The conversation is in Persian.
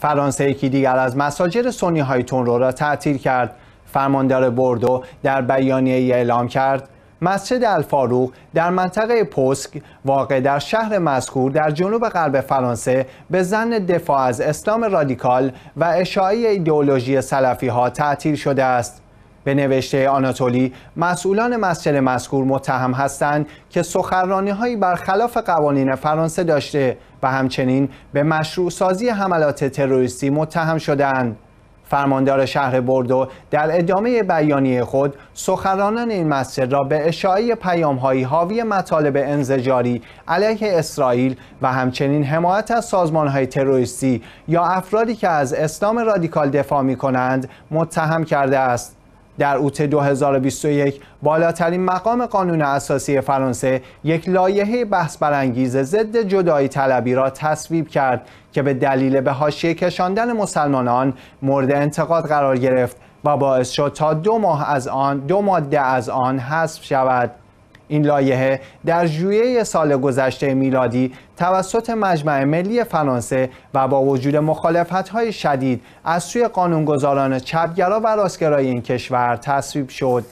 فرانسه یکی دیگر از مساجد سنی های تونرو را تعطیل کرد. فرماندار بردو در بیانیه اعلام کرد مسجد الفاروق در منطقه پوسک واقع در شهر مذکور در جنوب غرب فرانسه به زن دفاع از اسلام رادیکال و اشاعه ایدئولوژی سلفی ها تعطیل شده است. به نوشته آناتولی مسئولان مسجد مذکور متهم هستند که سخرانی هایی برخلاف قوانین فرانسه داشته و همچنین به مشروع سازی حملات تروریستی متهم شدند. فرماندار شهر بردو در ادامه بیانیه خود سخرانان این مسجد را به اشاعه پیامهایی حاوی مطالب انزجاری علیه اسرائیل و همچنین حمایت از سازمانهای تروریستی یا افرادی که از اسلام رادیکال دفاع می کنند متهم کرده است. در اوت 2021 بالاترین مقام قانون اساسی فرانسه یک لایحه بحث برانگیز ضد جدایی طلبی را تصویب کرد که به دلیل به حاشیه کشاندن مسلمانان مورد انتقاد قرار گرفت و باعث شد تا دو ماه از آن دو ماده از آن حذف شود. این لایحه در ژوئیه سال گذشته میلادی توسط مجمع ملی فرانسه و با وجود مخالفت‌های شدید از سوی قانونگذاران چپگرا و راستگرای این کشور تصویب شد.